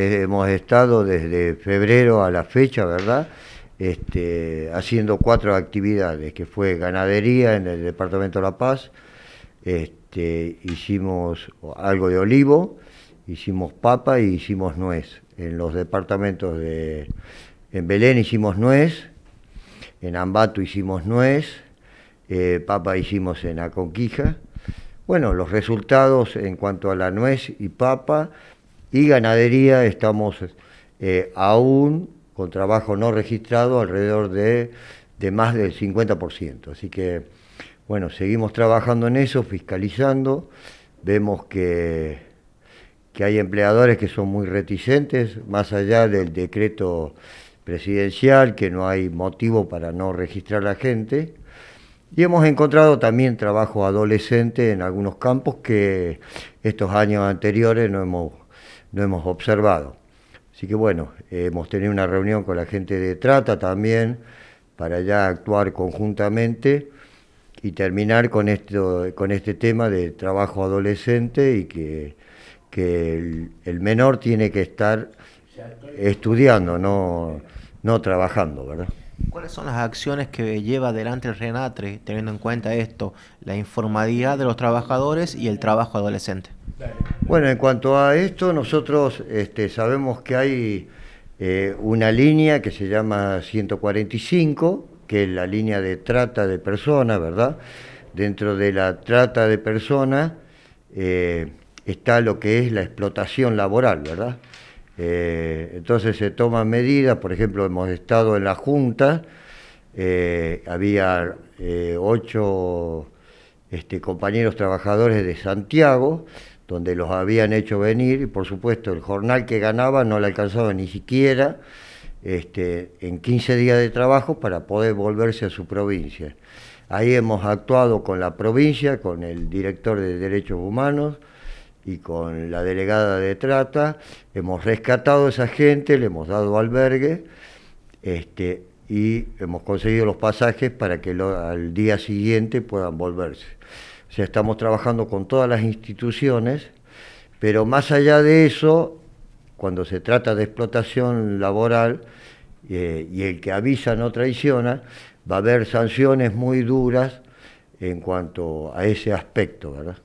Hemos estado desde febrero a la fecha, ¿verdad? Este, haciendo cuatro actividades, que fue ganadería en el Departamento de La Paz, este, hicimos algo de olivo, hicimos papa y hicimos nuez. En los departamentos de... En Belén hicimos nuez, en Ambato hicimos nuez, eh, papa hicimos en Aconquija. Bueno, los resultados en cuanto a la nuez y papa y ganadería estamos eh, aún con trabajo no registrado alrededor de, de más del 50%. Así que, bueno, seguimos trabajando en eso, fiscalizando. Vemos que, que hay empleadores que son muy reticentes, más allá del decreto presidencial, que no hay motivo para no registrar a la gente. Y hemos encontrado también trabajo adolescente en algunos campos que estos años anteriores no hemos, no hemos observado. Así que bueno, hemos tenido una reunión con la gente de Trata también para ya actuar conjuntamente y terminar con, esto, con este tema de trabajo adolescente y que, que el, menor tiene que estar estudiando, no, no trabajando, ¿verdad? ¿Cuáles son las acciones que lleva adelante el RENATRE, teniendo en cuenta esto, la informalidad de los trabajadores y el trabajo adolescente? Bueno, en cuanto a esto, nosotros este, sabemos que hay eh, una línea que se llama 145, que es la línea de trata de personas, ¿verdad? Dentro de la trata de personas eh, está lo que es la explotación laboral, ¿verdad? Eh, entonces se toman medidas, por ejemplo, hemos estado en la Junta, había ocho este, compañeros trabajadores de Santiago, donde los habían hecho venir, y por supuesto el jornal que ganaba no le alcanzaba ni siquiera este, en 15 días de trabajo para poder volverse a su provincia. Ahí hemos actuado con la provincia, con el director de Derechos Humanos, y con la delegada de trata, hemos rescatado a esa gente, le hemos dado albergue este, y hemos conseguido los pasajes para que al día siguiente puedan volverse. O sea, estamos trabajando con todas las instituciones, pero más allá de eso, cuando se trata de explotación laboral eh, y el que avisa no traiciona, va a haber sanciones muy duras en cuanto a ese aspecto, ¿verdad?